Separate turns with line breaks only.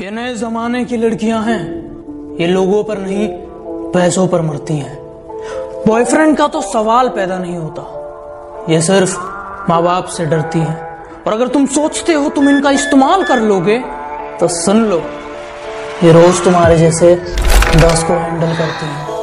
ये नए जमाने की लड़कियाँ हैं। ये लोगों पर नहीं, पैसों पर मरती हैं। बॉयफ्रेंड का तो सवाल पैदा नहीं होता। ये सिर्फ़ माँ बाप से डरती हैं। और अगर तुम सोचते हो तुम इनका इस्तेमाल कर लोगे तो सुन लो। ये रोज तुम्हारे जैसे दस को हैंडल करती हैं।